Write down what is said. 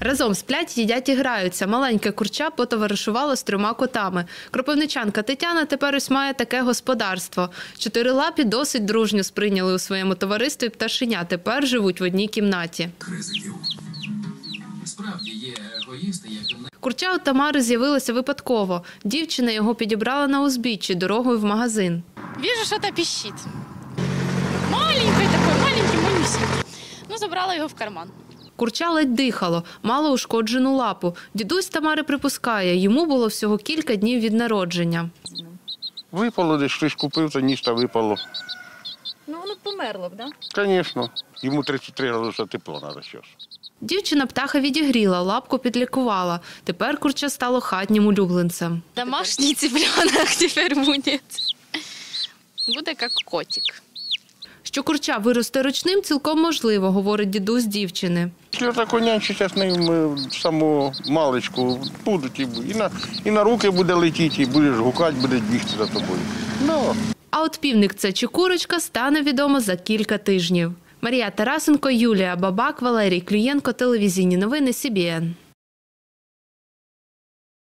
Разом сплять, їдять і граються. Маленьке курча потоваришувало з трьома котами. Кропивничанка Тетяна тепер ось має таке господарство. Чотирилапі досить дружньо сприйняли у своєму товаристві пташеня. Тепер живуть в одній кімнаті. ризиків. Справді є егоїсти, не Курча у Тамари з'явилося випадково. Дівчина його підібрала на узбіччі дорогою в магазин. Вижу, что-то пищит. Маленький такой, маленький, малюсенький. Ну, забрала його в карман. Курча ледь дихало, мало ушкоджену лапу. Дідусь Тамари припускає, йому було всього кілька днів від народження. Випало десь щось купив, то ніж та випало. Ну, воно померло б, да? Звісно, йому 33 градуса тепло треба щось. Дівчина птаха відігріла, лапку підлікувала. Тепер курча стало хатнім улюбленцем. Домашний цыпленок теперь будет. Буде як котик. Що курча виросте ручним, цілком можливо, говорить дідусь дівчини. Якщо так нянчиться з ним саму маличку, будуть і, і, на, і на руки буде летіти, і будеш гукати, буде бігти за тобою. Ну, А от півник це чи курочка стане відомо за кілька тижнів. Марія Тарасенко, Юлія Бабак, Валерій Клюєнко, телевізійні новини СІБІН.